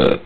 uh,